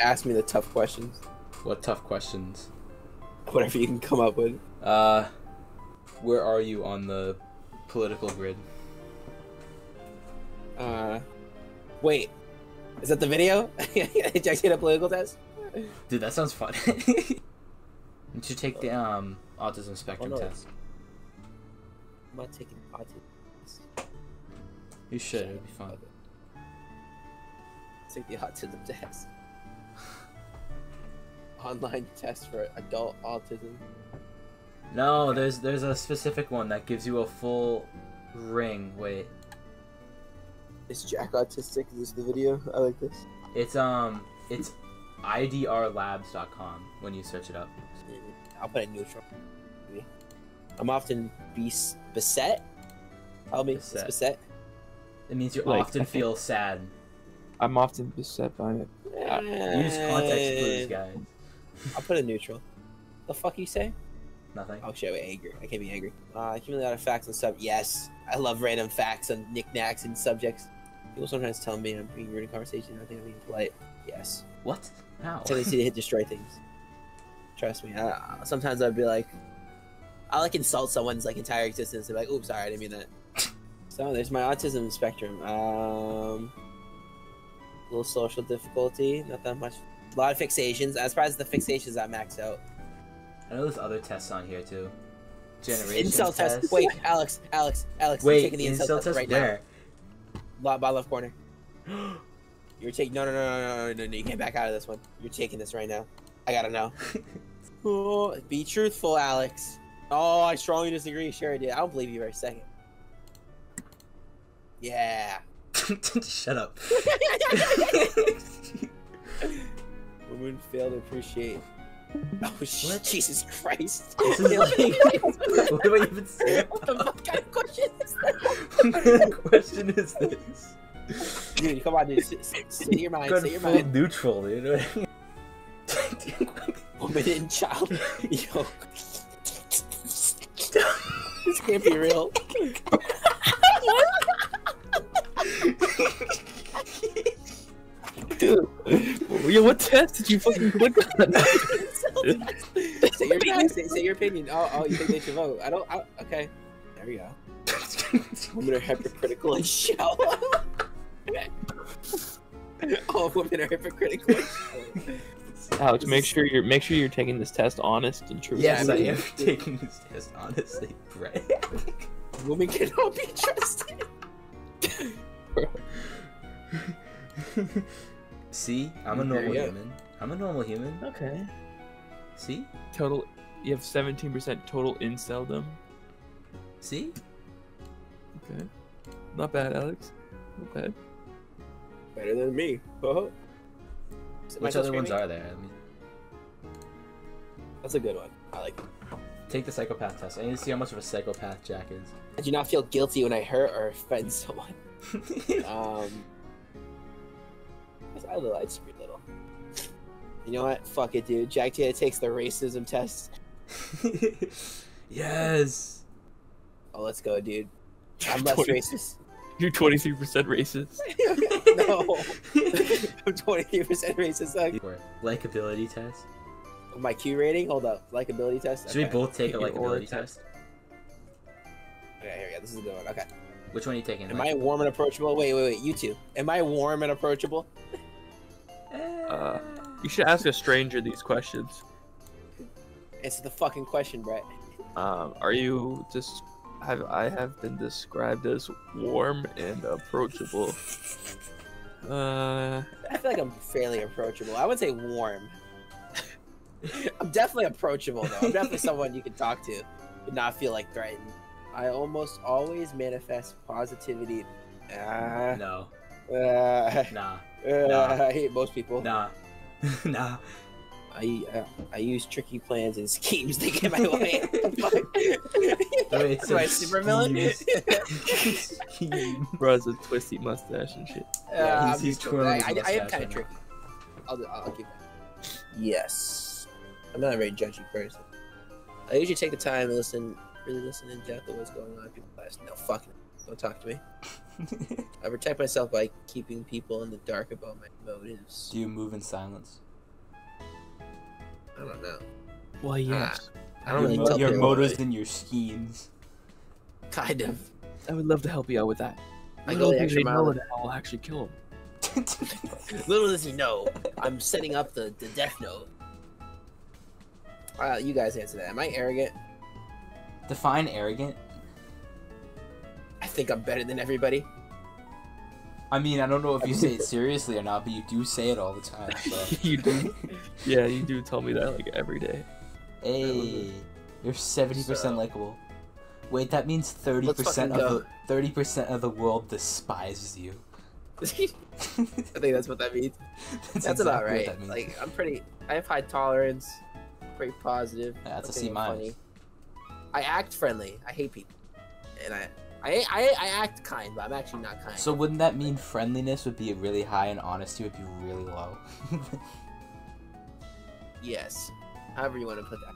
ask me the tough questions. What tough questions? Whatever you can come up with. Uh, where are you on the political grid? Uh, wait, is that the video? Did I take a political test? Dude, that sounds fun. you should take the um autism spectrum no. test. I'm not taking autism. You should. It'd be fun. Take the autism test. Online test for adult autism. No, there's there's a specific one that gives you a full ring. Wait, Is Jack autistic? Is this the video? I like this. it's um it's idrlabs.com when you search it up. I'll put it neutral. I'm often bes- beset. Help me. It's Beset. beset. It means you Like, often think- feel sad. I'm often beset by it. Use context clues, guys. I'll put it neutral. The fuck you say? Nothing. Oh shit, wait, angry. I can't be angry. Uh, accumulate a lot of facts and sub. Yes, I love random facts and knickknacks and subjects. People sometimes tell me I'm being rude in conversation. I think I'm being polite. Yes. What? How? Tendency to hit destroy things. Trust me. I, sometimes I'd be like, I like insult someone's like entire existence. and be like, oops, sorry, I didn't mean that. so there's my autism spectrum. Um, little social difficulty, not that much. A lot of fixations. I'm surprised the fixations I maxed out. I know there's other tests on here too. Generation Incel test. test. Wait, Alex, Alex, Alex. Wait, you're taking the incel, incel test, test right where? now. Bottom left corner. You're taking. No, no, no, no, no, no, no. You can't back out of this one. You're taking this right now. I gotta know. Oh, be truthful, Alex. Oh, I strongly disagree. Sure, I did. I don't believe you for a second. Yeah. Shut up. Women fail to appreciate. Oh, sh- What? Jesus Christ. This is like, what do I even say? what the fuck kind of question is this? what kind of question is this? Dude, come on, dude. Say, say, say your mind. Say your mind. neutral, dude. Woman and child. Yo. this can't be real. Dude, yo, what test did you fucking click on? say your mind. Say, say your opinion. Oh, oh, you think they should vote? I don't. I, okay. There we go. Women are hypocritical and shallow. All women are hypocritical. And shallow. Alex, make sure you're make sure you're taking this test honest and true. yes, I am taking this test honestly, Brett. Women cannot be trusted. See, I'm a normal human. I'm a normal human. Okay. See, Total. You have 17% total inceldom. see. Okay. Not bad, Alex. Not bad. Better than me. Oh. Which other ones are there? I mean, That's a good one. I like it. take the psychopath test. I need to see how much of a psychopath Jack is. I do not feel guilty when I hurt or offend someone. Um, I little, I just read little. You know what? Fuck it, dude. Jack Taylor takes the racism test. yes. Oh, let's go, dude. I'm less 20 racist. You're 23% racist. no, I'm 23% racist. Like, Or likability test. Oh, my Q rating. Hold up, likability test. Should we both take a Take likability test. test? Okay, here we go. This is a good one. Okay. Which one are you taking? Am I warm and approachable? Wait, wait, wait. You two. Am I warm and approachable? Uh, You should ask a stranger these questions. Answer the fucking question, Brett. Um, are you just have I have been described as warm and approachable? Uh, I feel like I'm fairly approachable. I would say warm. I'm definitely approachable though. I'm definitely someone you can talk to, but not feel like threatened. I almost always manifest positivity. Ah, No. Uh, Nah. uh, Nah. I hate most people. Nah. nah. I, uh, I use tricky plans and schemes to get my way. Fuck. Wait, Am I a super villain? Scheme. bro has a twisty mustache and shit. Yeah, Uh, he's- I'm he's twirling I, I, I am kind of tricky. I'll, do- I'll keep that. Yes. I'm not a very judgy person. I usually take the time to listen, really listen in depth to what's going on. in People's lives. No, fuck it. Don't talk to me. I protect myself by keeping people in the dark about my motives. Do you move in silence? I don't know. Why yes. I don't really your, tell your motives and your schemes. Kind of. I would love to help you out with that. I Little go the do extra mile. know that I will actually kill him. Little does he know, I'm setting up the, the death note. Uh, you guys answer that. Am I arrogant? Define arrogant. I think I'm better than everybody. I mean, I don't know if you say it seriously or not, but you do say it all the time. So. you do. Yeah, you do tell me that like every day. hey, you're seventy So- percent likable. Wait, that means thirty percent of go. the thirty percent of the world despises you. I think that's what that means. That's, That's exactly about what right. that means. Like I'm pretty. I have high tolerance. Pretty positive. Yeah, that's a I C think I'm minus. I act friendly. I hate people, and I, I, I, I act kind, but I'm actually not kind. So wouldn't that mean friendliness would be really high and honesty would be really low? yes, however you want to put that.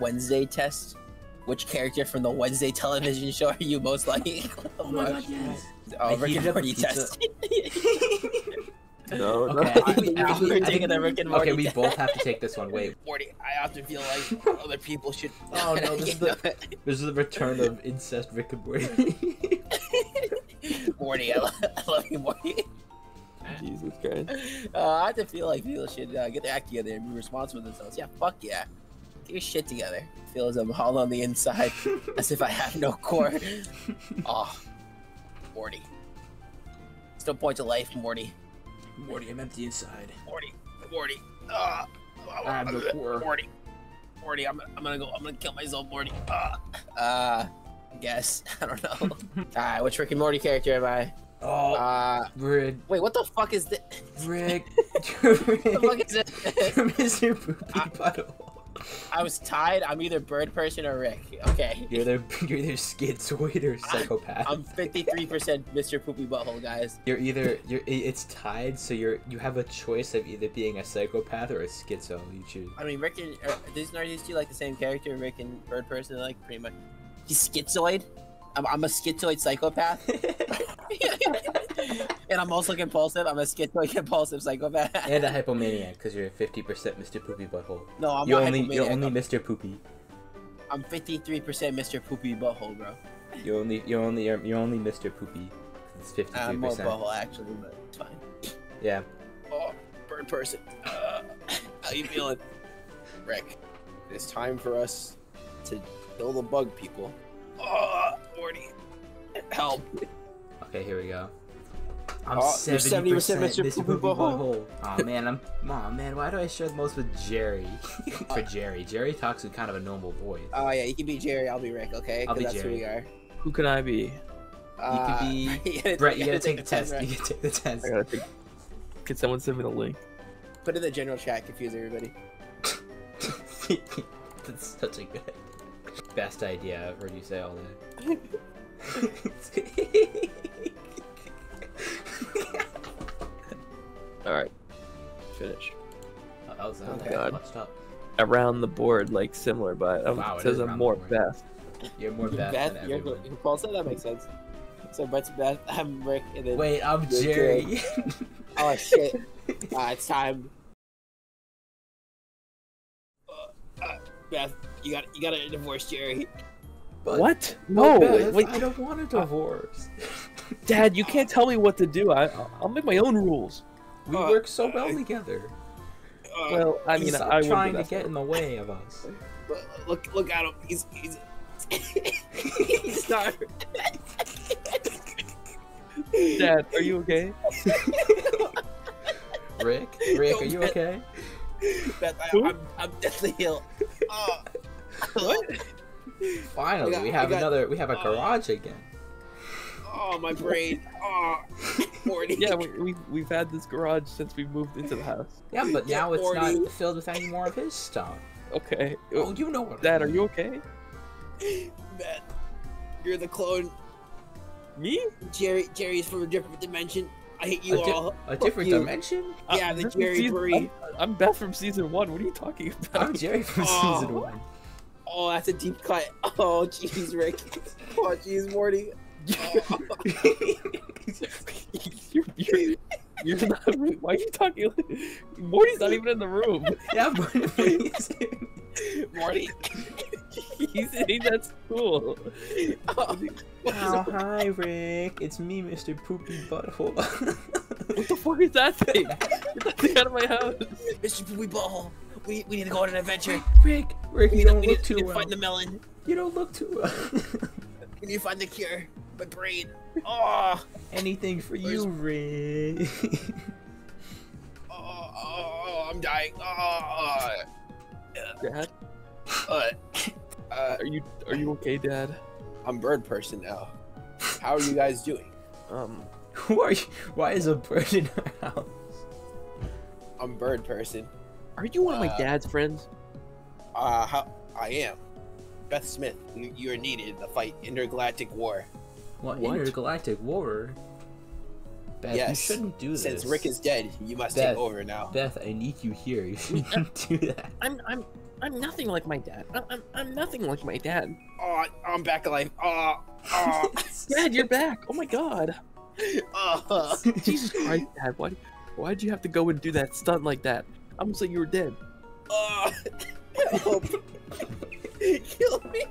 Wednesday test. Which character from the Wednesday television show are you most like? oh yes. Oh, I Rick heated and Morty test. No, Okay. I think I you're think- taking the Rick and Morty Okay, we test. both have to take this one. Wait, Morty, I often feel like other people should. Oh, no, this is the- this is the return of incest Rick and Morty. Morty, I, lo- I love you, Morty. Jesus Christ. Uh, I have to feel like people should uh, get their act together and be responsible for themselves. Yeah, fuck yeah. Get your shit together. Feel as I'm hollow on the inside, as if I have no core. Oh, Morty. Still point to life, Morty. Morty, I'm empty inside. Morty. Morty. Ah. I have no core. Morty. Morty, I'm, I'm gonna go. I'm gonna kill myself, Morty. Uh, uh guess. I don't know. Alright, which Rick and Morty character am I? Oh, Uh, Rick, wait, what the fuck is this? Rick, What the fuck is this? Mr. Poopy Butthole. I was tied. I'm either bird person or Rick. Okay. You're either you're either schizoid or psychopath. I'm 53% Mr. Poopy Butthole, guys. You're either you're it's tied, so you're you have a choice of either being a psychopath or a schizo. You choose. I mean, Rick and uh, these are these two like the same character? Rick and bird person, like pretty much. He's schizoid. I'm, I'm a schizoid psychopath, and I'm also compulsive. I'm a schizoid compulsive psychopath. and a hypomaniac because you're 50% Mr. Poopy Butthole. no, I'm you not only you're hypomaniac. only Mr. Poopy. I'm 53% Mr. Poopy Butthole, bro. You're only you're only you're, you're only Mr. Poopy. It's 53%. I'm more butthole actually, but it's fine. Yeah. Oh, bird person. Uh, how you feeling, Rick? It's time for us to kill the bug people. Oh, Morty, help! Okay, here we go. I'm Oh, 70% 70% Mr. Mr. Poopy Poopy Butthole. Oh man, I'm oh man, why do I share the most with Jerry? For Jerry, Jerry talks with kind of a normal voice. Oh yeah, you can be Jerry. I'll be Rick. Okay, I'll 'Cause be that's Jerry. who we are. Who can I be? Uh, be- you gotta- Brett, you gotta take the the test. You gotta take the test. I. Can someone send me the link? Put it in the general chat. Confuse everybody. That's such a good, best idea I've heard you say all day. All right. Finish. Oh, that was that Okay. God. clutched up. Around the board, like similar, but um, Wow, it it says I'm around more the board. best. You're more Beth, Beth, than you're everyone. compulsive. That makes sense. So Brett's Beth. I'm Rick, and then Wait, I'm You're Jerry. oh shit, uh, it's time. Uh, uh, Beth, you got you got to divorce Jerry. But- what? But No, Beth, wait, I don't want a divorce. Dad, you can't tell me what to do. I, I'll make my own rules. we Uh, work so well together. Uh, Well, I mean, Stop I wouldn't trying to that. get in the way of us. look look at him. He's he's he's not. Dad, are you okay? Rick, Rick, Yo, are you Beth- okay? Beth, I, Who? I'm I'm deathly ill. Oh. What? Finally, I got- we I have got- another. We have a uh, garage again. Oh, my brain. Oh, Morty. Yeah, we, we, we've had this garage since we moved into the house. Yeah, but Yeah, now it's Morty. not filled with any more of his stuff. Okay. Oh, you know what? I Dad, are you okay? Beth, you're the clone. Me? Jerry. Jerry's from a different dimension. I hate you a, di- all. a different you. dimension? Yeah, Uh, the Jerry season- I'm, I'm Beth from season one. What are you talking about? I'm Jerry from Oh. season one. Oh, that's a deep cut. Oh, jeez, Rick. Oh, jeez, Morty. Oh, you're, you're, You're not. Why are you talking? Like, Morty's not even in the room. Yeah, but Morty. He's sitting at school. Oh, Oh, hi, Rick. It's me, Mr. Poopy Butthole. What the fuck is that thing? Get that thing out of my house. Mr. Poopy Butthole. We, we need to go on an adventure. Rick, Rick, We you don't we look need, too we need to well. find the melon. You don't look too well. We need to find the cure. My brain. Oh, Anything for you, Rick. oh, oh, I'm dying. Oh, Dad, uh, uh, are you are you okay, Dad? I'm bird person now. How are you guys doing? Um, Who are you? Why is a bird in our house? I'm bird person. Are you one of my Uh, dad's friends? Uh, how I am. Beth Smith, you, you are needed in the fight intergalactic war. What, What? intergalactic war? Beth, Yes. you shouldn't do this. Since Rick is dead, you must Beth. take over now. Beth, I need you here. You shouldn't do that. I'm I'm I'm nothing like my dad. I'm I'm, I'm nothing like my dad. Oh, I'm back alive. Oh, oh, Dad, you're back. Oh my god. oh. Jesus Christ, Dad, why why'd you have to go and do that stunt like that? I'm gonna say you were dead. Uh, help! Kill me!